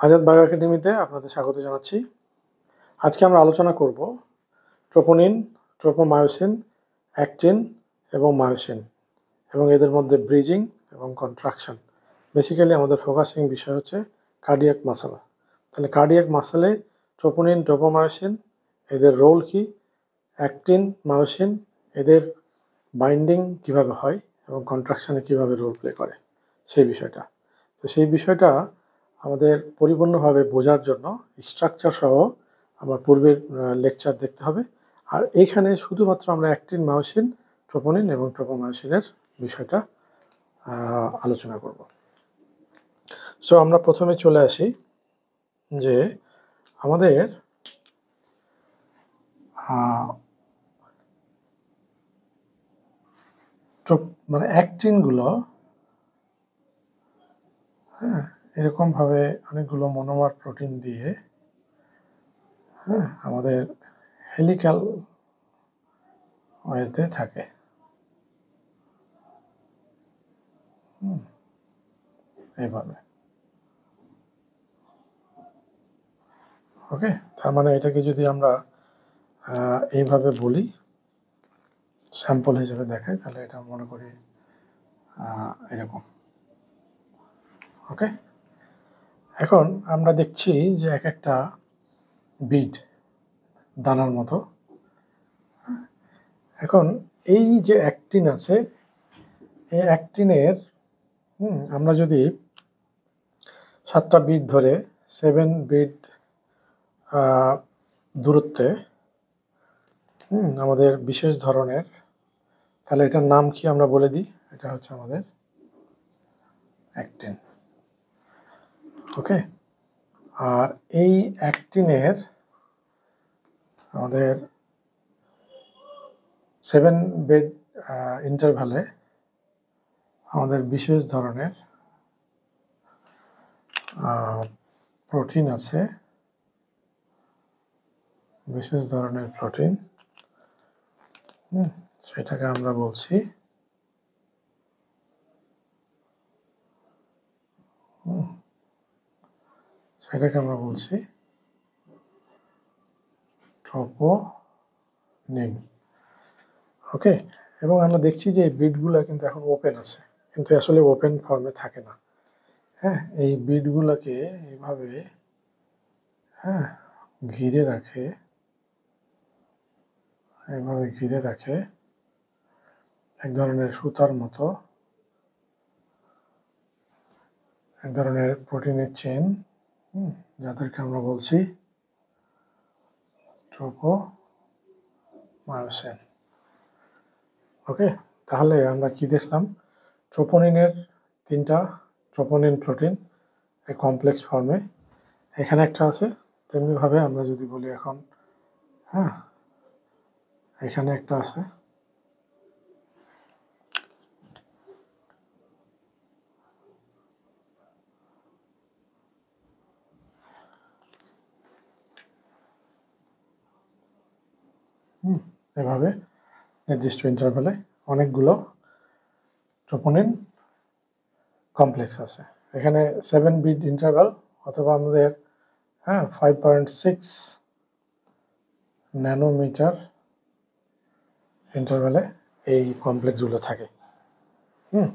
Azad bio একাডেমিতে আপনাদের স্বাগত জানাচ্ছি। আজকে আমরা আলোচনা করব ট্রোপোনিন, ট্রোপোমায়োসিন, অ্যাক্টিন এবং মায়োসিন এবং এদের মধ্যে ব্রিজিং এবং কন্ট্রাকশন। বেসিক্যালি আমাদের ফোকাসিং বিষয় হচ্ছে কার্ডিয়াক মাসাল। তাহলে কার্ডিয়াক মাসালে ট্রোপোনিন, ট্রোপোমায়োসিন, এদের রোল কি? অ্যাক্টিন, মায়োসিন, এদের বাইন্ডিং কীভাবে হয় এবং কন্ট্রাকশানে কীভাবে রোল প্লে করে? সেই বিষয়টা। তো সেই বিষয়টা আমাদের পরিপূর্ণভাবে বোঝার জন্য স্ট্রাকচার সহ আমার পূর্বের লেকচার দেখতে হবে। আর এইখানে শুধুমাত্র আমরা অ্যাক্টিন মায়োসিন ট্রোপোনিন এবং ট্রোপোমায়োসিনের বিষয়টা আলোচনা করব। সো আমরা প্রথমে চলে আসি যে আমাদের মানে অ্যাক্টিনগুলো হ্যাঁ এরকমভাবে অনেকগুলো মনোমার প্রোটিন দিয়ে হ্যাঁ আমাদের হেলিক্যাল ওয়েতে থাকে। এইভাবে। ওকে, তার মানে এটাকে যদি আমরা এইভাবে বলি স্যাম্পল হিসেবে দেখাই, তাহলে এটা মনে করি এরকম। ওকে? এখন আমরা দেখছি যে এক একটা বিড দানার মতো। এখন এই যে অ্যাক্টিন আছে, এই অ্যাক্টিনের আমরা যদি সাতটা বিট ধরে সেভেন বিট দূরত্বে আমাদের বিশেষ ধরনের, তাহলে এটার নাম কি আমরা বলে দিই? এটা হচ্ছে আমাদের অ্যাক্টিন। ওকে আর এই অ্যাক্টিনের আমাদের সেভেন বেড ইন্টারভ্যালে আমাদের বিশেষ ধরনের প্রোটিন আছে। বিশেষ ধরনের প্রোটিন সেটাকে আমরা বলছি সেটাকে আমরা বলছি ট্রোপোনিন ওকে এবং আমরা দেখছি যে এই বিটগুলো কিন্তু এখন ওপেন আছে। কিন্তু আসলে ওপেন ফর্মে থাকে না। হ্যাঁ? এই বিটগুলোকে এইভাবে হ্যাঁ? ঘিরে রাখে। এইভাবে ঘিরে রাখে। এক ধরনের সুতার মতো। এক ধরনের প্রোটিনের চেন যাদেরকে আমরা বলছি ট্রোপো মায়োসেন ওকে, তাহলে আমরা কি দেখলাম? ট্রোপোনিনের তিনটা, ট্রোপোনিন প্রোটিন এই কমপ্লেক্স ফর্মে। এখানে একটা আছে, তেমনিভাবে আমরা যদি বলি এখন হ্যাঁ এখানে একটা আছে। এভাবে নির্দিষ্ট ইন্টারভ্যালে অনেকগুলো ট্রোপোনিন কমপ্লেক্স আছে। এখানে সেভেন বিট ইন্টারভ্যাল অথবা আমাদের হ্যাঁ ফাইভ পয়েন্ট সিক্স ন্যানোমিটার ইন্টারভ্যালে এই কমপ্লেক্সগুলো থাকে। হুম,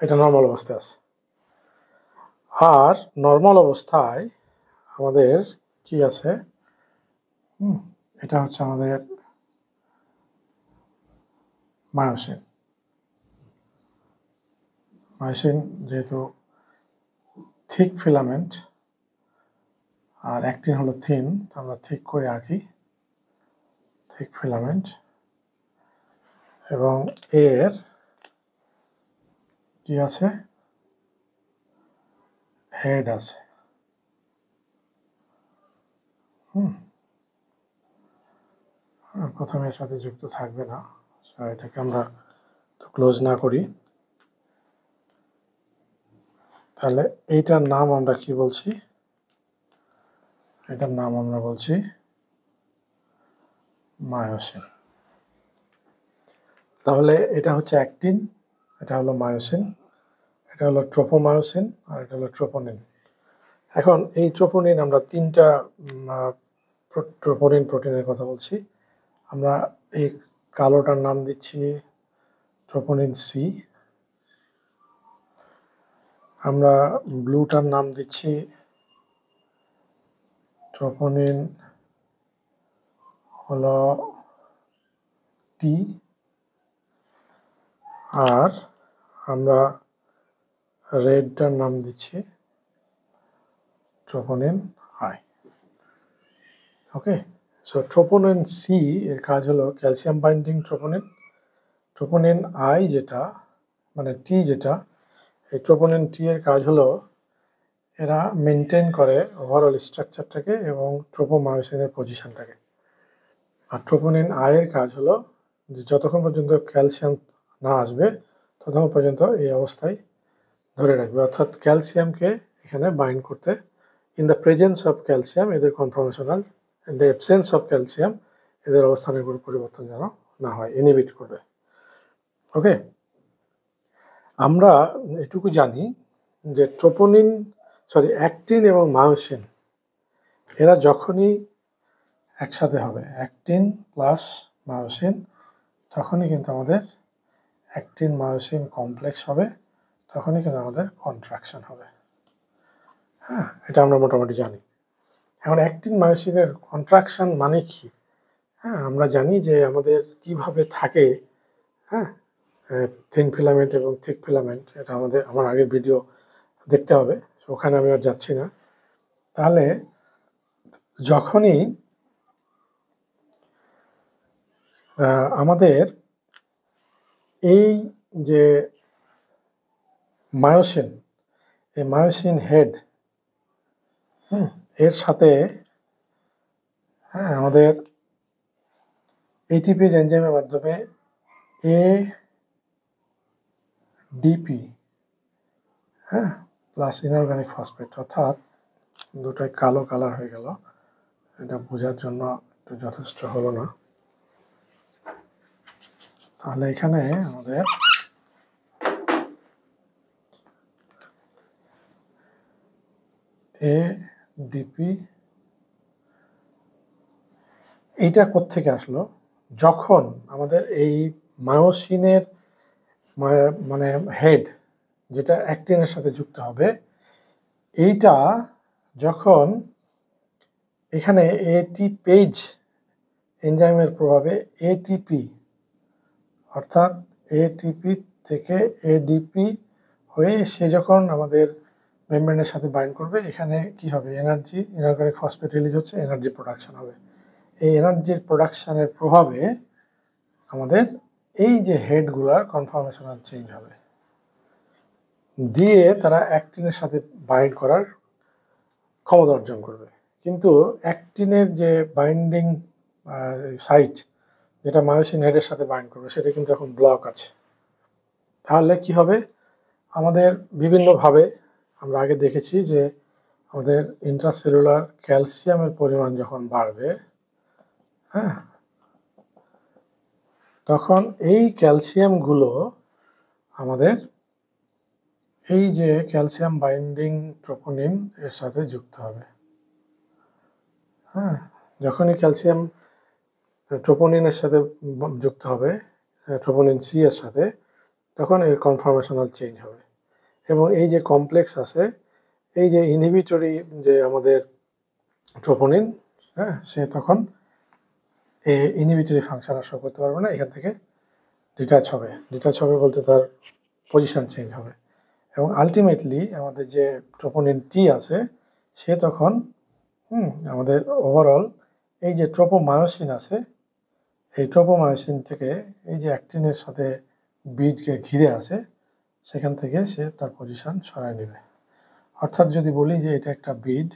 এটা নর্মাল অবস্থায় আছে। আর নর্মাল অবস্থায় আমাদের কি আছে? হুম, এটা হচ্ছে আমাদের মায়োসিন মায়োসিন যেহেতু থিক ফিলামেন্ট আর অ্যাক্টিন হলো থিন আমরা থিক করে আঁকি। থিক ফিলামেন্ট এবং এর কি আছে? হেড আছে। হুম। প্রথমে এর সাথে যুক্ত থাকবে না। এটাকে আমরা তো ক্লোজ না করি। তাহলে এইটার নাম আমরা কি বলছি? এটার নাম আমরা বলছি মায়োসিন। তাহলে এটা হচ্ছে অ্যাক্টিন, এটা হলো মায়োসিন, এটা হলো ট্রোপোমায়োসিন আর এটা হলো ট্রোপোনিন। এখন এই ট্রোপোনিন আমরা তিনটা ট্রোপোনিন প্রোটিনের কথা বলছি। আমরা এই কালোটার নাম দিচ্ছি ট্রোপোনিন সি আমরা ব্লুটার নাম দিচ্ছি ট্রোপোনিন হলো টি আর আমরা রেডটার নাম দিচ্ছি troponin I okay so troponin C এর কাজ হলো calcium binding troponin troponin I যেটা মানে টি যেটা, এই ট্রোপোনিন টি এর কাজ হলো এরা মেনটেন করে ওভারঅল স্ট্রাকচারটাকে এবং ট্রোপোমায়োসিনের পজিশনটাকে আর ট্রোপোনিন আয়ের কাজ হলো যে যতক্ষণ পর্যন্ত ক্যালসিয়াম না আসবে, ততক্ষণ পর্যন্ত এই অবস্থায় ধরে রাখবে। অর্থাৎ ক্যালসিয়ামকে এখানে বাইন্ড করতে in the presence of calcium এদের conformational the absence of calcium এদের অবস্থানের কোনো পরিবর্তন যেন না হয় ইনহিবিট করবে। ওকে আমরা এটুকু জানি যে ট্রোপোনিন সরি অ্যাক্টিন এবং মায়োসিন এরা যখনই একসাথে হবে অ্যাক্টিন প্লাস মায়োসিন তখনই কিন্তু আমাদের অ্যাক্টিন মায়োসিন কমপ্লেক্স হবে, তখনই কিন্তু আমাদের কন্ট্রাকশন হবে। হ্যাঁ এটা আমরা মোটামুটি জানি। এখন অ্যাক্টিন মায়োসিনের কন্ট্রাকশন মানে কি? হ্যাঁ আমরা জানি যে আমাদের কীভাবে থাকে হ্যাঁ? থিন ফিলামেন্ট এবং থিক ফিলামেন্ট এটা আমাদের, আমার আগের ভিডিও দেখতে হবে, ওখানে আমি আর যাচ্ছি না। তাহলে যখনই আমাদের এই যে মায়োসিন এই মায়োসিন হেড হুম সাথে হ্যাঁ আমাদের এটিপি এনজাইমের মাধ্যমে এ ডিপি হ্যাঁ প্লাস ইনঅর্গানিক ফসফেট অর্থাৎ দুটাই কালো কালার হয়ে গেল। এটা বোঝার জন্য একটু যথেষ্ট হলো না। তাহলে এখানে আমাদের এ ডিপি এইটা কোত্থেকে আসলো? যখন আমাদের এই মায়োসিনের মানে হেড যেটা অ্যাক্টিনের সাথে যুক্ত হবে, এইটা যখন এখানে এটি পেজ এনজাইমের প্রভাবে এটিপি অর্থাৎ এটিপি থেকে এডিপি হয়ে সে যখন আমাদের মেমব্রেনের সাথে বাইন্ড করবে, এখানে কি হবে? এনার্জি ইনঅর্গানিক ফসফেট রিলিজ হচ্ছে এনার্জি প্রোডাকশন হবে। এই এনার্জির প্রোডাকশানের প্রভাবে আমাদের এই যে হেডগুলার কনফার্মেশনাল চেঞ্জ হবে। দিয়ে তারা অ্যাক্টিনের সাথে বাইন্ড করার ক্ষমতা অর্জন করবে। কিন্তু অ্যাক্টিনের যে বাইন্ডিং সাইট যেটা মায়োসিন হেডের সাথে বাইন্ড করবে, সেটা কিন্তু এখন ব্লক আছে। তাহলে কি হবে? আমাদের বিভিন্নভাবে আমরা আগে দেখেছি যে আমাদের ইন্ট্রাসেলুলার ক্যালসিয়ামের পরিমাণ যখন বাড়বে হ্যাঁ তখন এই ক্যালসিয়ামগুলো আমাদের এই যে ক্যালসিয়াম বাইন্ডিং ট্রোপোনিন এর সাথে যুক্ত হবে। হ্যাঁ যখনই ক্যালসিয়াম ট্রোপোনিনের সাথে যুক্ত হবে ট্রোপোনিন সি এর সাথে, তখন এর কনফার্মেশনাল চেঞ্জ হবে। এবং এই যে কমপ্লেক্স আছে, এই যে ইনহিবিটরি যে আমাদের ট্রোপোনিন হ্যাঁ সে তখন এই ইনহিবিটরি ফাংশন আর করতে পারবে না, এখান থেকে ডিটাচ হবে। ডিটাচ হবে বলতে তার পজিশন চেঞ্জ হবে। এবং আলটিমেটলি আমাদের যে ট্রোপোনিন টি আছে, সে তখন, হুম, আমাদের ওভারঅল এই যে ট্রোপোমায়োসিন আছে, এই ট্রোপোমায়োসিন থেকে এই যে অ্যাক্টিনের সাথে বিডকে ঘিরে আছে সেখান থেকে সে তার পজিশন সরায় নেবে। অর্থাৎ যদি বলি যে এটা একটা বিড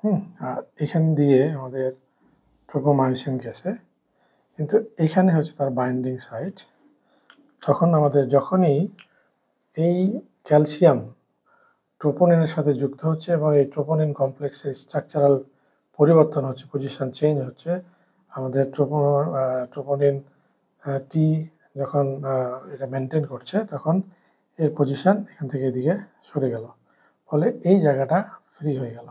হুম, আর এখান দিয়ে আমাদের ট্রোপোমায়োসিন গেছে, কিন্তু এখানে হচ্ছে তার বাইন্ডিং সাইট তখন আমাদের যখনই এই ক্যালসিয়াম ট্রোপোনিনের সাথে যুক্ত হচ্ছে এবং এই ট্রোপোনিন কমপ্লেক্সের স্ট্রাকচারাল পরিবর্তন হচ্ছে পজিশন চেঞ্জ হচ্ছে, আমাদের ট্রোপো ট্রোপোনিন টি যখন এটা মেনটেন করছে, তখন এর পজিশন এখান থেকে এদিকে সরে গেল। ফলে এই জায়গাটা ফ্রি হয়ে গেল।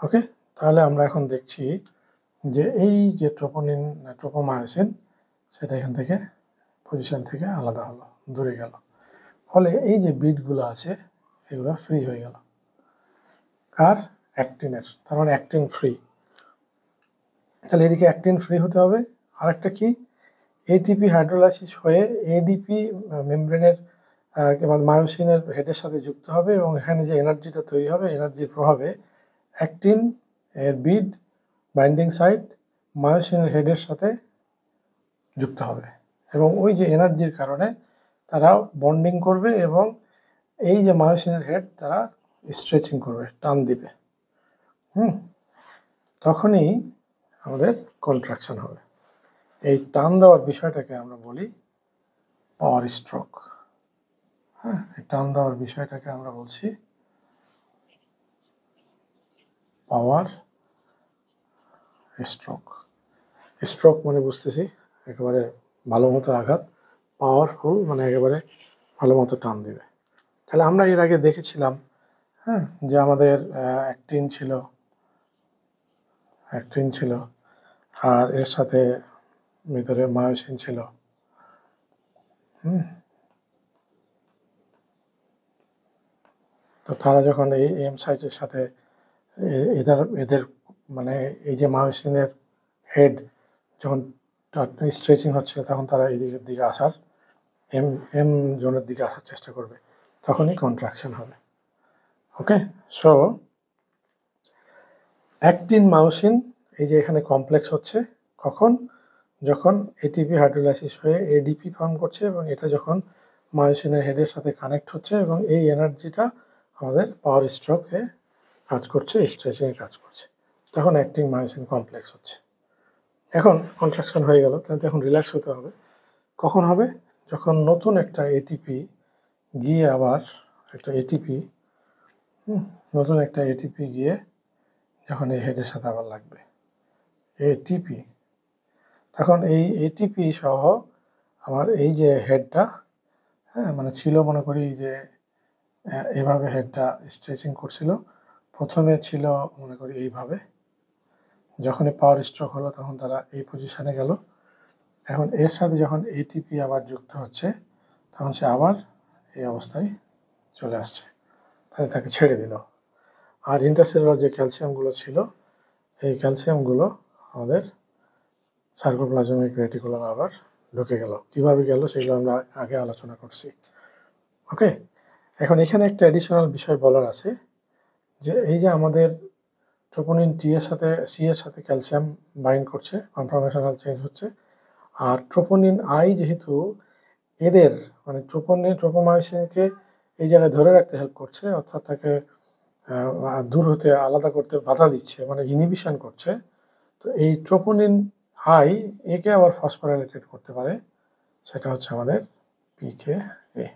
ওকে তাহলে আমরা এখন দেখছি যে এই যে ট্রোপোনিন ট্রোপোমায়োসিন সেটা এখান থেকে পজিশন থেকে আলাদা হলো, দূরে গেল। ফলে এই যে বিটগুলো আছে, এগুলো ফ্রি হয়ে গেল। কার অ্যাক্টিনের তার মানে অ্যাক্টিন ফ্রি তাহলে এদিকে অ্যাক্টিন ফ্রি হতে হবে। আরেকটা কি? এটিপি হাইড্রোলাইসিস হয়ে এডিপি মেমব্রেনের মায়োসিনের হেডের সাথে যুক্ত হবে এবং এখানে যে এনার্জিটা তৈরি হবে এনার্জির প্রভাবে অ্যাক্টিন এর বিড বাইন্ডিং সাইট মায়োসিনের হেডের সাথে যুক্ত হবে। এবং ওই যে এনার্জির কারণে তারা বন্ডিং করবে এবং এই যে মায়োসিনের হেড তারা স্ট্রেচিং করবে, টান দিবে। হুম? তখনই আমাদের কন্ট্রাকশন হবে। এই টান দেওয়ার বিষয়টাকে আমরা বলি পাওয়ার স্ট্রোক হ্যাঁ এই টান দেওয়ার বিষয়টাকে আমরা বলছি পাওয়ার স্ট্রোক স্ট্রোক মানে বুঝতেছি একেবারে ভালো মতো আঘাত পাওয়ারফুল মানে একেবারে ভালো মতো টান দিবে। তাহলে আমরা এর আগে দেখেছিলাম হ্যাঁ যে আমাদের অ্যাক্টিন ছিল অ্যাক্টিন ছিল, আর এর সাথে ভিতরে মায়োসিন ছিল। তো তারা যখন এই এম সাইটের সাথে এদের এদের মানে এই যে মায়োসিনের হেড যখন স্ট্রেচিং হচ্ছে তখন তারা এই দিকের দিকে আসার, এম এম জোনের দিকে আসার চেষ্টা করবে। তখনই কন্ট্রাকশন হবে। ওকে? সো, অ্যাক্টিন মাউসিন এই যে এখানে কমপ্লেক্স হচ্ছে, কখন? যখন এটিপি হাইড্রোলাইসিস হয়ে এডিপি ফর্ম করছে এবং এটা যখন মায়োসিনের হেডের সাথে কানেক্ট হচ্ছে এবং এই এনার্জিটা আমাদের পাওয়ার স্ট্রোকে কাজ করছে স্ট্রেচিংয়ে কাজ করছে। তখন অ্যাক্টিং মায়োসিন কমপ্লেক্স হচ্ছে। এখন কন্ট্রাকশন হয়ে গেল, তাহলে এখন রিল্যাক্স হতে হবে। কখন হবে? যখন নতুন একটা এটিপি গিয়ে আবার একটা এটিপি নতুন একটা এটিপি গিয়ে যখন এই হেডের সাথে আবার লাগবে। এটিপি তখন এই এটিপি সহ আমার এই যে হেডটা হ্যাঁ মানে ছিল মনে করি যে এভাবে হেডটা স্ট্রেচিং করছিল। প্রথমে ছিল মনে করি এইভাবে। যখনই পাওয়ার স্ট্রোক হলো তখন তারা এই পজিশানে গেল। এখন এর সাথে যখন এটিপি আবার যুক্ত হচ্ছে, তখন সে আবার এই অবস্থায় চলে আসছে। তাহলে তাকে ছেড়ে দিল। আর ইন্টারসেলুলার যে ক্যালসিয়ামগুলো ছিল, এই ক্যালসিয়ামগুলো আমাদের সার্কোপ্লাজমিক রেটিকুলাম আবার ঢুকে গেল। কীভাবে গেল সেগুলো আমরা আগে আলোচনা করছি। ওকে এখন এখানে একটা অ্যাডিশনাল বিষয় বলার আছে যে এই যে আমাদের ট্রোপোনিন টি এর সাথে সি এর সাথে ক্যালসিয়াম বাইন্ড করছে কনফার্মেশনাল চেঞ্জ হচ্ছে, আর ট্রোপোনিন আই যেহেতু এদের মানে ট্রোপোনিন ট্রোপোমাইসিনকে এই জায়গায় ধরে রাখতে হেল্প করছে, অর্থাৎ তাকে দূর হতে আলাদা করতে বাধা দিচ্ছে মানে ইনিবিশন করছে, তো এই ট্রোপোনিন আই একে আবার ফসফোরাইলেটেড করতে পারে, সেটা হচ্ছে আমাদের পিকে এ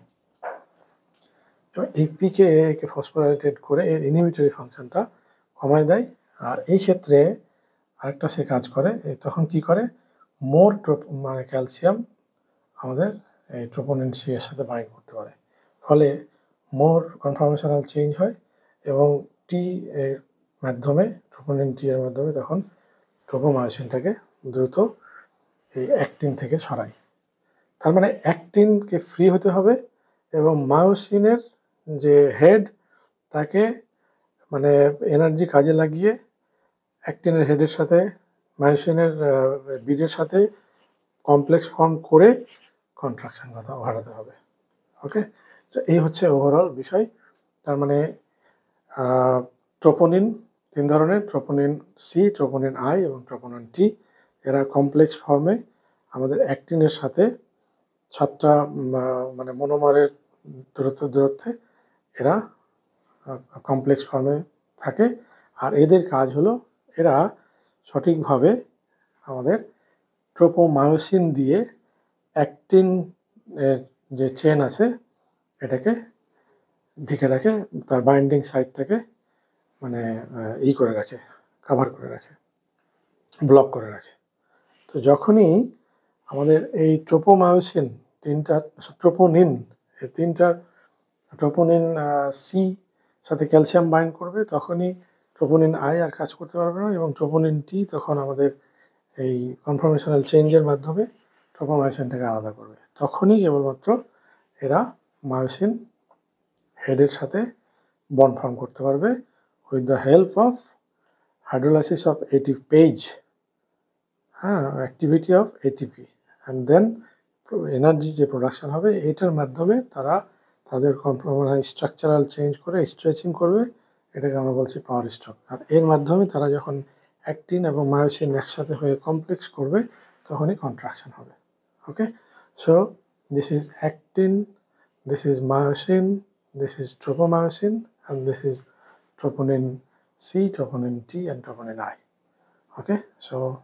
এই পিকে একে ফসফোরাইলেটেড করে এর ইনহিবিটরি ফাংশনটা কমায় দেয়, আর এই ক্ষেত্রে আরেকটা সে কাজ করে তখন কি করে? মোর মানে ক্যালসিয়াম আমাদের এই ট্রোপোনিন সি এর সাথে বাইন্ড করতে পারে। ফলে মোর কনফার্মেশনাল চেঞ্জ হয় এবং টি এর মাধ্যমে ট্রোপোনিন টি এর মাধ্যমে তখন ট্রোপোমায়োসিনটাকে দ্রুত এই অ্যাক্টিন থেকে সরাই। তার মানে অ্যাক্টিনকে ফ্রি হতে হবে এবং মায়োসিনের যে হেড তাকে মানে এনার্জি কাজে লাগিয়ে অ্যাক্টিনের হেডের সাথে, মায়োসিনের বিডের সাথে কমপ্লেক্স ফর্ম করে কন্ট্রাকশন কথা ঘটাতে হবে। ওকে তো এই হচ্ছে ওভারঅল বিষয়। তার মানে ট্রোপোনিন তিন ধরনের ট্রোপোনিন সি ট্রোপোনিন আই এবং ট্রোপোনিন টি এরা কমপ্লেক্স ফর্মে আমাদের অ্যাক্টিনের সাথে সাতটা মানে মনোমারের দূরত্ব, দূরত্বে এরা কমপ্লেক্স ফর্মে থাকে। আর এদের কাজ হলো এরা সঠিকভাবে আমাদের ট্রোপোমায়োসিন দিয়ে অ্যাক্টিন যে চেন আছে, এটাকে ঢেকে রাখে তার বাইন্ডিং সাইডটাকে মানে ই করে রাখে কাভার করে রাখে ব্লক করে রাখে। তো যখনই আমাদের এই ট্রোপোমায়োসিন তিনটা, ট্রোপোনিন, এই তিনটা ট্রোপোনিন সি সাথে ক্যালসিয়াম বাইন্ড করবে, তখনই ট্রোপোনিন আই আর কাজ করতে পারবে না এবং ট্রোপোনিন টি তখন আমাদের এই কনফার্মেশনাল চেঞ্জের মাধ্যমে ট্রোপোমাইসিনটাকে আলাদা করবে। তখনই কেবলমাত্র এরা মায়োসিন হেডের সাথে বন্ড ফর্ম করতে পারবে with the help of hydrolysis of ATPase হ্যাঁ activity of ATP and then energy যে প্রোডাকশন হবে এটার মাধ্যমে তারা তাদের স্ট্রাকচারাল চেঞ্জ করে স্ট্রেচিং করবে এটাকে আমরা বলছি পাওয়ার স্ট্রোক আর এর মাধ্যমে তারা যখন অ্যাক্টিন এবং মায়োসিন একসাথে হয়ে কমপ্লেক্স করবে তখনই কন্ট্রাকশন হবে। Okay so this is actin this is myosin this is tropomyosin and this is troponin C, troponin T and troponin I. Okay, so